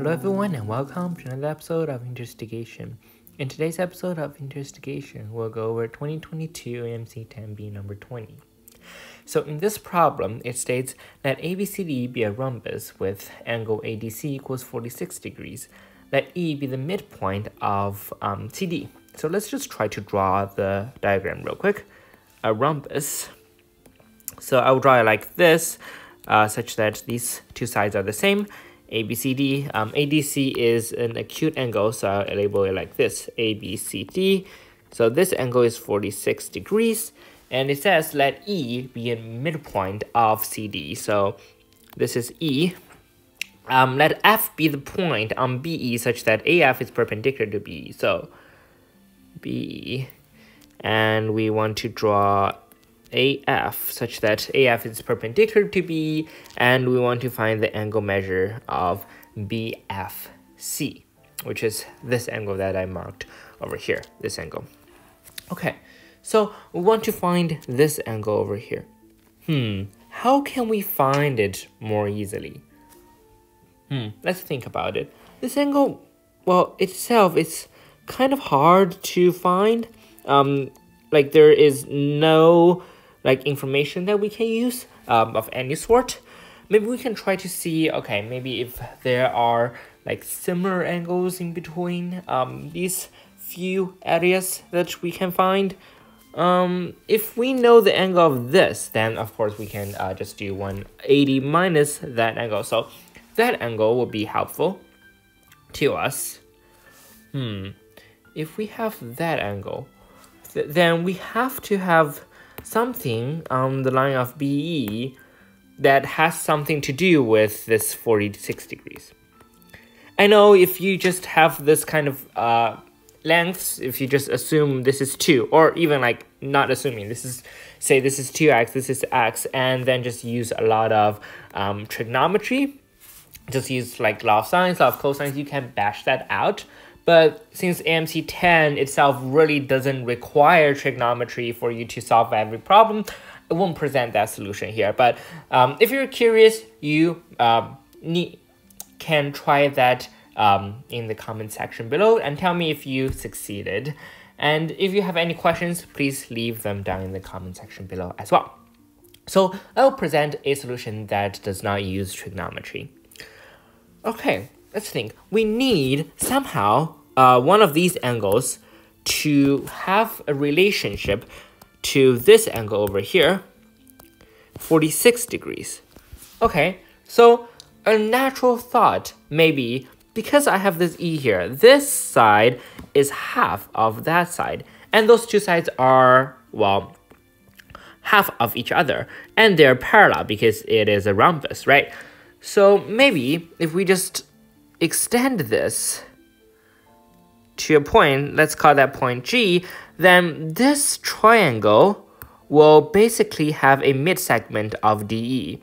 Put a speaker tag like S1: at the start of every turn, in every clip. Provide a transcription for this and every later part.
S1: Hello everyone and welcome to another episode of Interstigation. In today's episode of Interstigation, we'll go over 2022 AMC 10B number 20. So in this problem, it states that ABCD be a rhombus with angle ADC equals 46 degrees. Let E be the midpoint of um, CD. So let's just try to draw the diagram real quick. A rhombus. So I'll draw it like this, uh, such that these two sides are the same. ABCD, um, ADC is an acute angle, so I'll label it like this, ABCD. So this angle is 46 degrees, and it says let E be a midpoint of CD. So this is E. Um, let F be the point on BE such that AF is perpendicular to BE. So BE, and we want to draw AF such that AF is perpendicular to B and we want to find the angle measure of BFC which is this angle that I marked over here, this angle. Okay, so we want to find this angle over here. Hmm, how can we find it more easily? Hmm, let's think about it. This angle, well, itself is kind of hard to find. Um, like there is no like information that we can use um, of any sort. Maybe we can try to see, okay, maybe if there are like similar angles in between um, these few areas that we can find. Um, if we know the angle of this, then of course we can uh, just do 180 minus that angle. So that angle will be helpful to us. Hmm, if we have that angle, th then we have to have something on the line of BE that has something to do with this 46 degrees. I know if you just have this kind of uh, lengths, if you just assume this is 2, or even like not assuming, this is, say this is 2x, this is x, and then just use a lot of um, trigonometry, just use like law of sines, law of cosines, you can bash that out. But since AMC 10 itself really doesn't require trigonometry for you to solve every problem, I won't present that solution here. But um, if you're curious, you um, need, can try that um, in the comment section below and tell me if you succeeded. And if you have any questions, please leave them down in the comment section below as well. So I'll present a solution that does not use trigonometry. Okay, let's think. We need somehow uh, one of these angles to have a relationship to this angle over here, 46 degrees. Okay, so a natural thought maybe because I have this E here, this side is half of that side, and those two sides are, well, half of each other, and they're parallel because it is a rhombus, right? So maybe if we just extend this to a point, let's call that point G, then this triangle will basically have a mid-segment of DE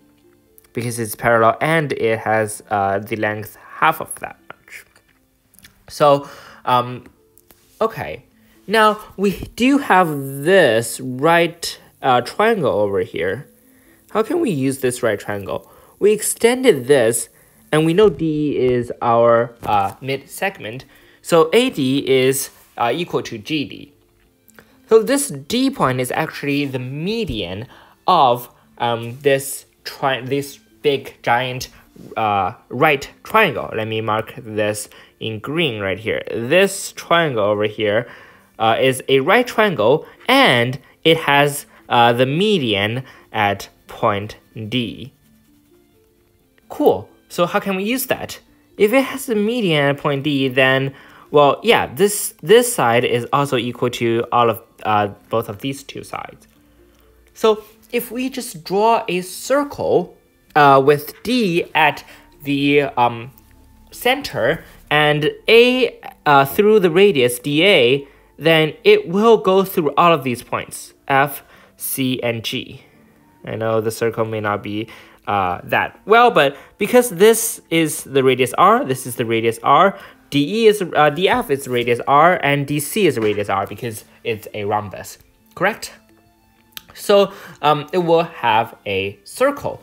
S1: because it's parallel and it has uh, the length half of that much. So, um, okay. Now, we do have this right uh, triangle over here. How can we use this right triangle? We extended this and we know D is our uh, mid segment. So AD is uh, equal to GD. So this D point is actually the median of um, this tri this big giant uh, right triangle. Let me mark this in green right here. This triangle over here uh, is a right triangle and it has uh, the median at point D. Cool. So how can we use that? If it has a median at point D, then, well, yeah, this, this side is also equal to all of uh, both of these two sides. So if we just draw a circle uh, with D at the um, center and A uh, through the radius dA, then it will go through all of these points, F, C, and G. I know the circle may not be uh, that well, but because this is the radius r, this is the radius r, dE is uh, dF is radius r, and dC is radius r because it's a rhombus, correct? So um, it will have a circle,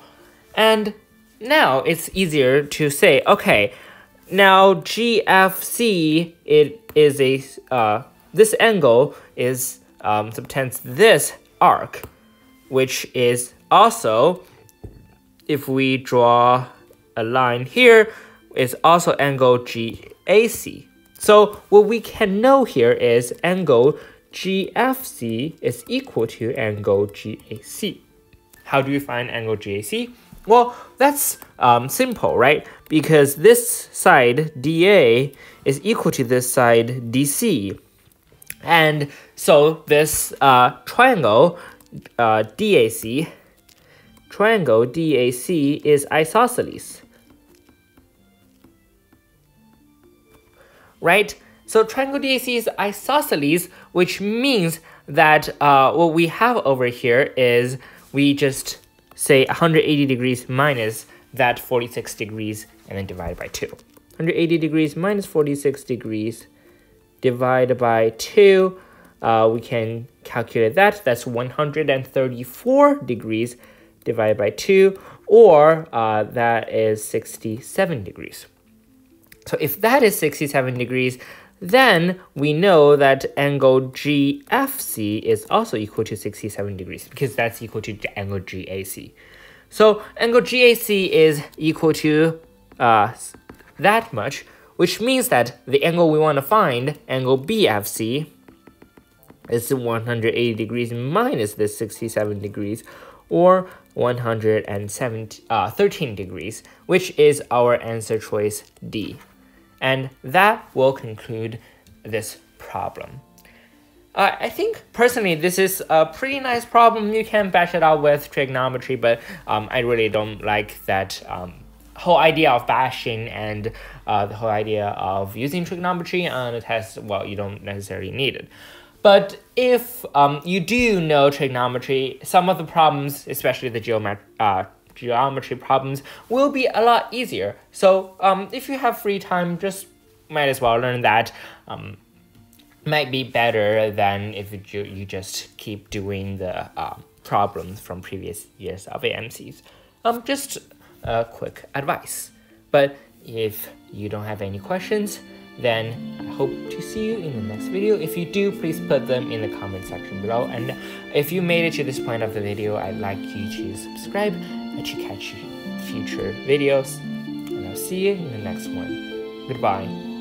S1: and now it's easier to say, okay, now GFC it is a uh, this angle is um, subtends this arc, which is also if we draw a line here, it's also angle GAC. So what we can know here is angle GFC is equal to angle GAC. How do we find angle GAC? Well, that's um, simple, right? Because this side, DA, is equal to this side, DC. And so this uh, triangle, uh, DAC, triangle DAC is isosceles. Right? So triangle DAC is isosceles, which means that uh, what we have over here is we just say 180 degrees minus that 46 degrees and then divide by 2. 180 degrees minus 46 degrees divided by 2. Uh, we can calculate that. That's 134 degrees divided by 2, or uh, that is 67 degrees. So if that is 67 degrees, then we know that angle GFC is also equal to 67 degrees because that's equal to angle GAC. So angle GAC is equal to uh, that much, which means that the angle we want to find, angle BFC, is 180 degrees minus this 67 degrees, or 113 uh, degrees, which is our answer choice D. And that will conclude this problem. Uh, I think personally this is a pretty nice problem. You can bash it out with trigonometry, but um, I really don't like that um, whole idea of bashing and uh, the whole idea of using trigonometry on a test. Well, you don't necessarily need it. But if um, you do know trigonometry, some of the problems, especially the geomet uh, geometry problems, will be a lot easier. So um, if you have free time, just might as well learn that. Um, might be better than if you, you just keep doing the uh, problems from previous years of AMCs. Um, just a quick advice. But if you don't have any questions, then I hope to see you in the next video. If you do, please put them in the comment section below. And if you made it to this point of the video, I'd like you to subscribe to catch future videos. And I'll see you in the next one. Goodbye.